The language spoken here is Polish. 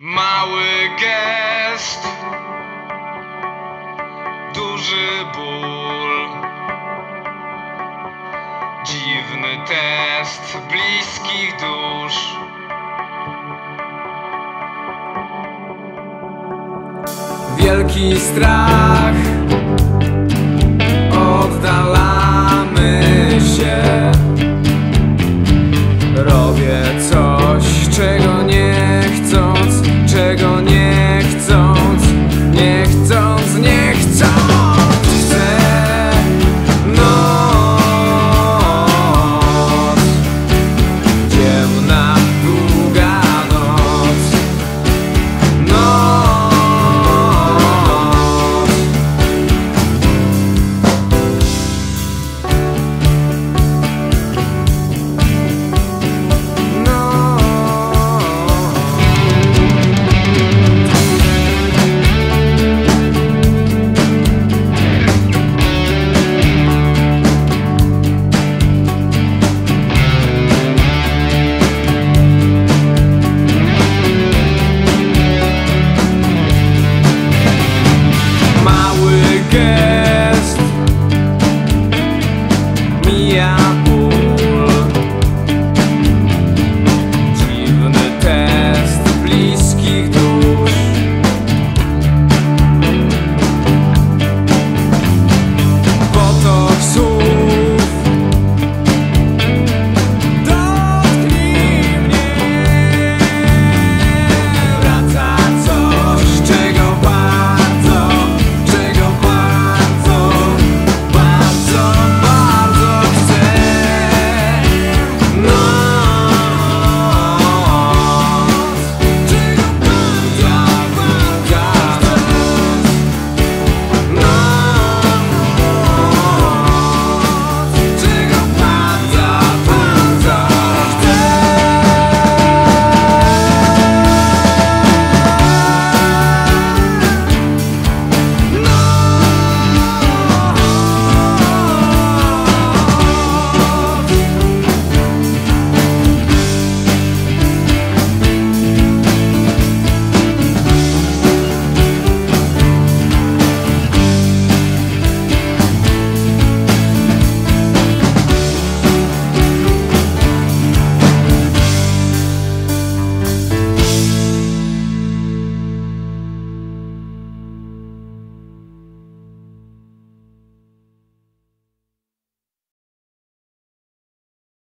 Mały gest, duży ból, dziwny test bliskich dusz. Wielki strach, oddalamy się. Robię coś, czego yeah